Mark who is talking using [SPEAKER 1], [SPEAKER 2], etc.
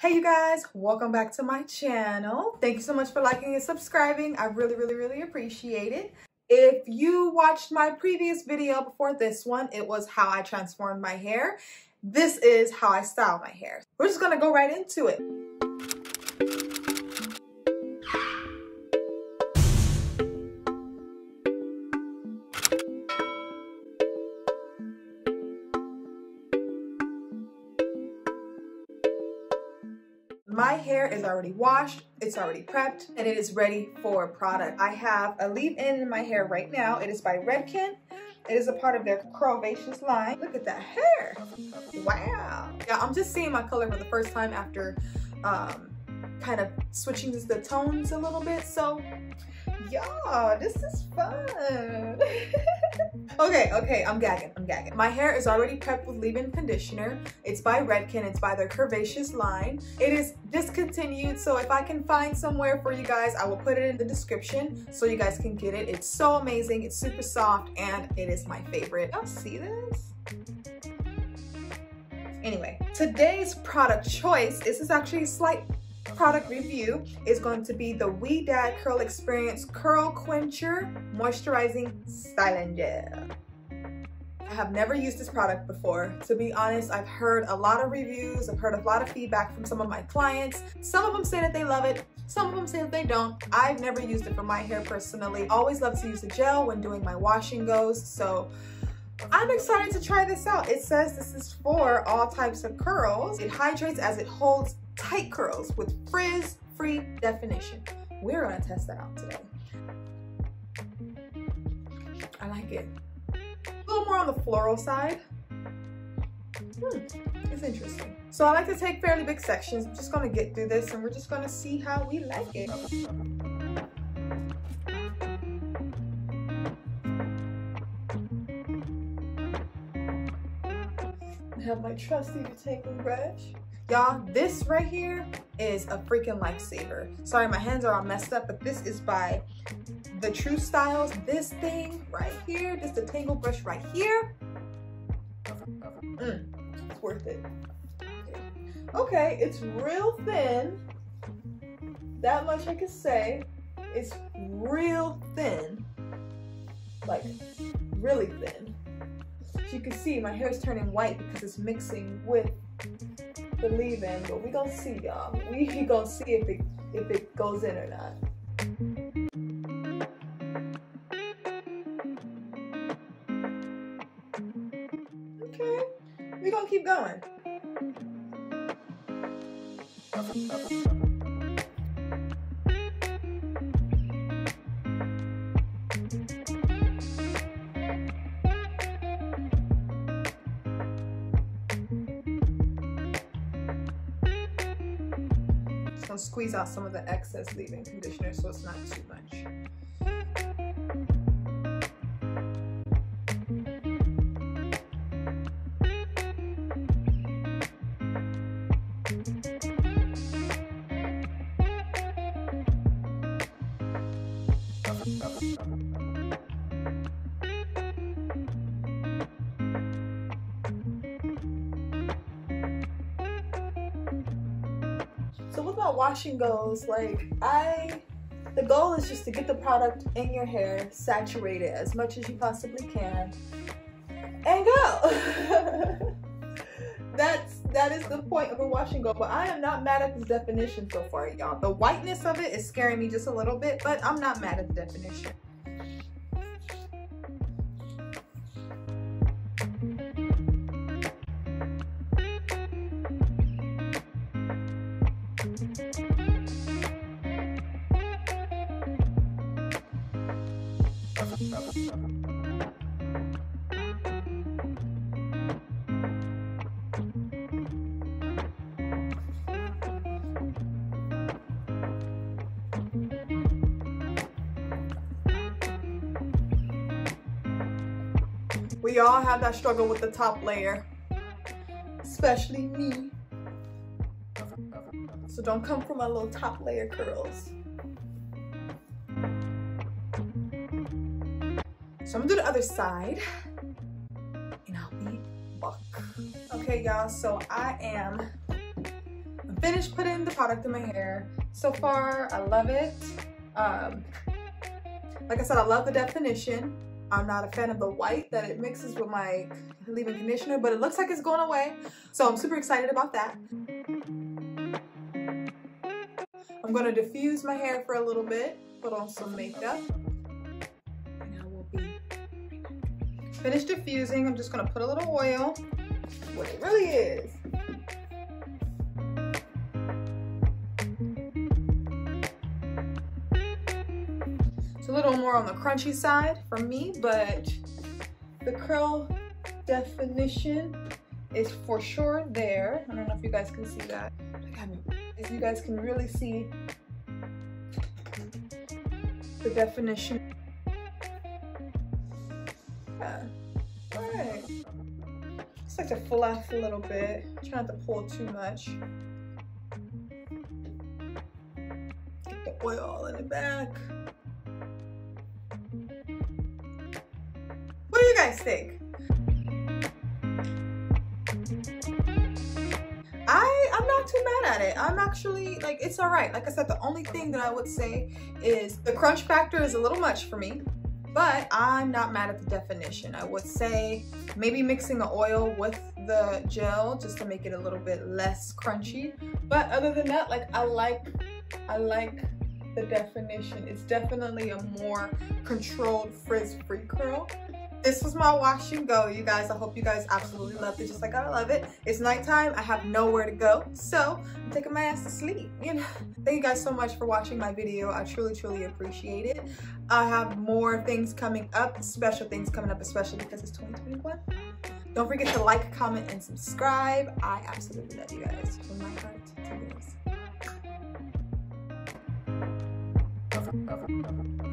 [SPEAKER 1] Hey you guys, welcome back to my channel. Thank you so much for liking and subscribing. I really, really, really appreciate it. If you watched my previous video before this one, it was how I transformed my hair. This is how I style my hair. We're just gonna go right into it. My hair is already washed, it's already prepped, and it is ready for product. I have a leave-in in my hair right now. It is by Redken. It is a part of their Curvaceous line. Look at that hair. Wow. Yeah, I'm just seeing my color for the first time after um, kind of switching the tones a little bit. So Y'all, this is fun. okay, okay, I'm gagging, I'm gagging. My hair is already prepped with leave-in conditioner. It's by Redken, it's by their Curvaceous line. It is discontinued, so if I can find somewhere for you guys, I will put it in the description so you guys can get it. It's so amazing, it's super soft, and it is my favorite. Y'all see this? Anyway, today's product choice, this is actually a slight product review is going to be the Ouidad Curl Experience Curl Quencher Moisturizing Styling Gel. I have never used this product before. To be honest, I've heard a lot of reviews, I've heard a lot of feedback from some of my clients. Some of them say that they love it, some of them say that they don't. I've never used it for my hair personally. Always love to use the gel when doing my wash and goes, so I'm excited to try this out. It says this is for all types of curls. It hydrates as it holds tight curls with frizz-free definition. We're gonna test that out today. I like it. A little more on the floral side. Hmm, it's interesting. So I like to take fairly big sections. I'm just gonna get through this and we're just gonna see how we like it. I have my trusty detangling brush. Y'all, this right here is a freaking lifesaver. Sorry, my hands are all messed up, but this is by the True Styles. This thing right here, this detangle brush right here. Mm, it's worth it. Okay, it's real thin. That much I can say. It's real thin. Like, really thin. As you can see, my hair is turning white because it's mixing with the leave-in, but we gonna see y'all. We gonna see if it if it goes in or not. Okay, we gonna keep going. Squeeze out some of the excess leave-in conditioner so it's not too much. My washing goes, like I, the goal is just to get the product in your hair, saturate it as much as you possibly can, and go. That's that is the point of a wash and go. But I am not mad at this definition so far, y'all. The whiteness of it is scaring me just a little bit, but I'm not mad at the definition. We all have that struggle with the top layer, especially me. So don't come for my little top layer curls. So I'm gonna do the other side and I'll be back. Okay, y'all, so I am finished putting the product in my hair. So far, I love it. Um, like I said, I love the definition. I'm not a fan of the white that it mixes with my leave-in conditioner, but it looks like it's going away. So I'm super excited about that. I'm gonna diffuse my hair for a little bit, put on some makeup. And I will be finished diffusing. I'm just gonna put a little oil, what it really is. Little more on the crunchy side for me, but the curl definition is for sure there. I don't know if you guys can see that if you guys can really see the definition. Yeah. Alright. Just like to fluff a little bit. Try not to pull too much. Get the oil in the back. What do you guys think? too mad at it. I'm actually like, it's all right. Like I said, the only thing that I would say is the crunch factor is a little much for me, but I'm not mad at the definition. I would say maybe mixing the oil with the gel just to make it a little bit less crunchy. But other than that, like I like, I like the definition. It's definitely a more controlled frizz-free curl this was my wash and go you guys. I hope you guys absolutely loved it just like i love it. It's nighttime. I have nowhere to go so i'm taking my ass to sleep you know. Thank you guys so much for watching my video. I truly truly appreciate it. I have more things coming up special things coming up especially because it's 2021 don't forget to like comment and subscribe. I absolutely love you guys from my heart to yours